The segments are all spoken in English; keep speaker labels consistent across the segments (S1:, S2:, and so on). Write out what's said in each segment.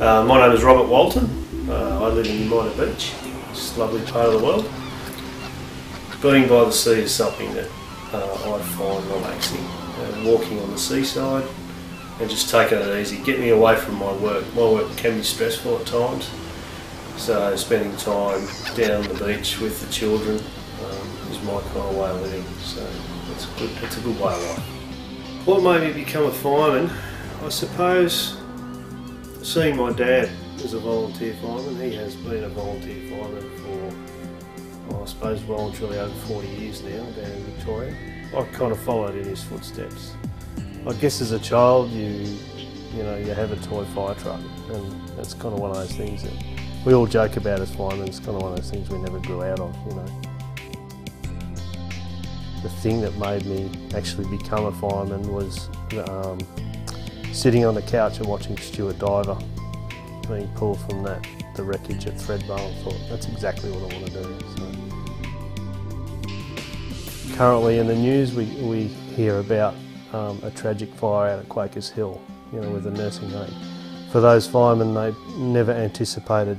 S1: Uh, my name is Robert Walton. Uh, I live in Umina Beach. It's a lovely part of the world. Being by the sea is something that uh, I find relaxing. Uh, walking on the seaside and just taking it easy, get me away from my work. My work can be stressful at times, so spending time down the beach with the children um, is my kind of way of living. So it's a good, it's a good way of life. What made me become a fireman? I suppose seeing my dad as a volunteer fireman, he has been a volunteer fireman for, well, I suppose, well and truly over 40 years now down in Victoria. I kind of followed in his footsteps. I guess as a child, you you know, you have a toy fire truck, and that's kind of one of those things that we all joke about as firemen. It's kind of one of those things we never grew out of, you know. The thing that made me actually become a fireman was um, sitting on the couch and watching Stuart Diver being pulled from that the wreckage at Thredbo and thought that's exactly what I want to do. So. Currently in the news we, we hear about um, a tragic fire out at Quakers Hill, you know, with a nursing home. For those firemen, they never anticipated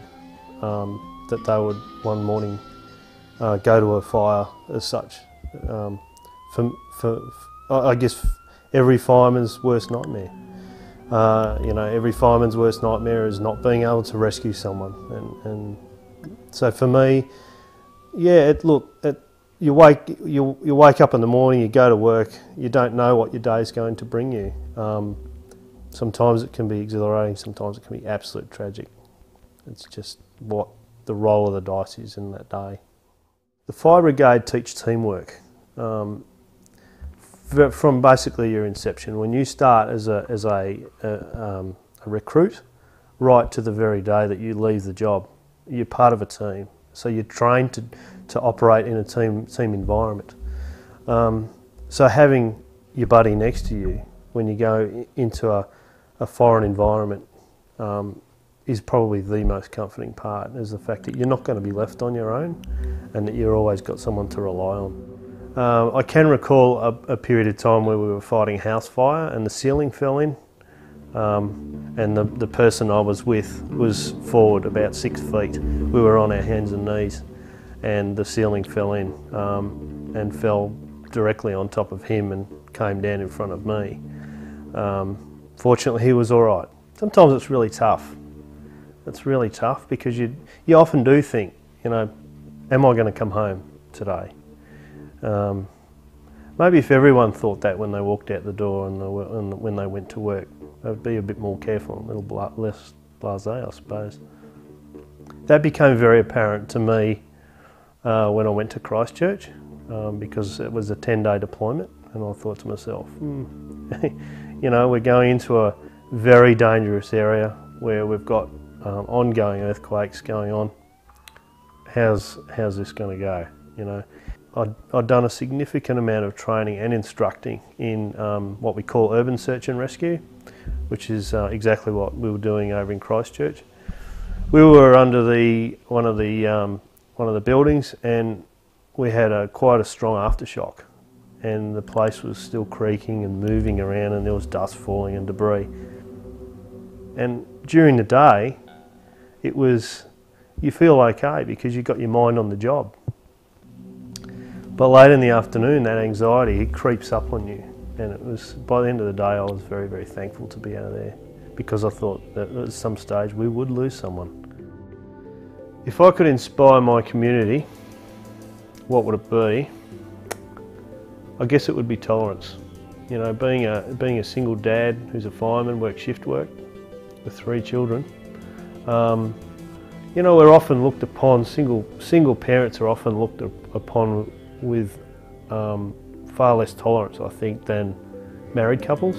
S1: um, that they would one morning uh, go to a fire as such. Um, for, for, I guess every fireman's worst nightmare. Uh, you know, every fireman's worst nightmare is not being able to rescue someone, and, and so for me, yeah, it, look, it, you wake you you wake up in the morning, you go to work, you don't know what your day is going to bring you. Um, sometimes it can be exhilarating, sometimes it can be absolute tragic. It's just what the roll of the dice is in that day. The fire brigade teach teamwork. Um, from basically your inception, when you start as a, as a, a, um, a, recruit, right to the very day that you leave the job, you're part of a team. So you're trained to, to operate in a team, team environment. Um, so having your buddy next to you when you go into a, a foreign environment um, is probably the most comforting part, is the fact that you're not going to be left on your own and that you've always got someone to rely on. Uh, I can recall a, a, period of time where we were fighting house fire and the ceiling fell in. Um, and the, the person I was with was forward about six feet. We were on our hands and knees and the ceiling fell in um, and fell directly on top of him and came down in front of me. Um, fortunately, he was all right. Sometimes it's really tough. It's really tough because you, you often do think, you know, am I going to come home today? Um, maybe if everyone thought that when they walked out the door and, and, when they went to work, they'd be a bit more careful, a little less blasé, I suppose. That became very apparent to me uh, when I went to Christchurch um, because it was a 10-day deployment and I thought to myself, hmm, you know, we're going into a very dangerous area where we've got um, ongoing earthquakes going on. How's, how's this going to go, you know? I'd, I'd, done a significant amount of training and instructing in um, what we call urban search and rescue, which is uh, exactly what we were doing over in Christchurch. We were under the one of the um, one of the buildings, and we had a quite a strong aftershock, and the place was still creaking and moving around, and there was dust falling and debris. And during the day, it was you feel okay because you got your mind on the job but late in the afternoon, that anxiety, creeps up on you. And it was, by the end of the day, I was very, very thankful to be out of there because I thought that at some stage we would lose someone. If I could inspire my community, what would it be? I guess it would be tolerance. You know, being a, being a single dad who's a fireman, works shift work with three children, um, you know, we're often looked upon, single, single parents are often looked upon with um, far less tolerance, I think, than married couples.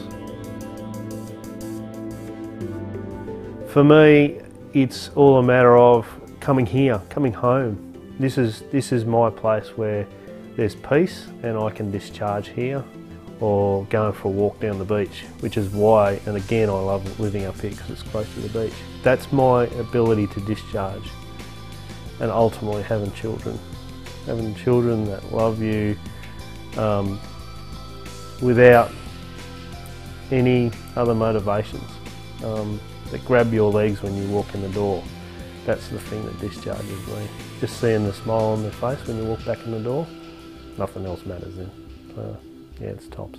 S1: For me, it's all a matter of coming here, coming home. This is, this is my place where there's peace and I can discharge here or going for a walk down the beach, which is why, and again, I love living up here because it's close to the beach. That's my ability to discharge and ultimately having children having children that love you um, without any other motivations. Um, that grab your legs when you walk in the door. That's the thing that discharges me. Just seeing the smile on their face when you walk back in the door, nothing else matters then. So, yeah, it's tops.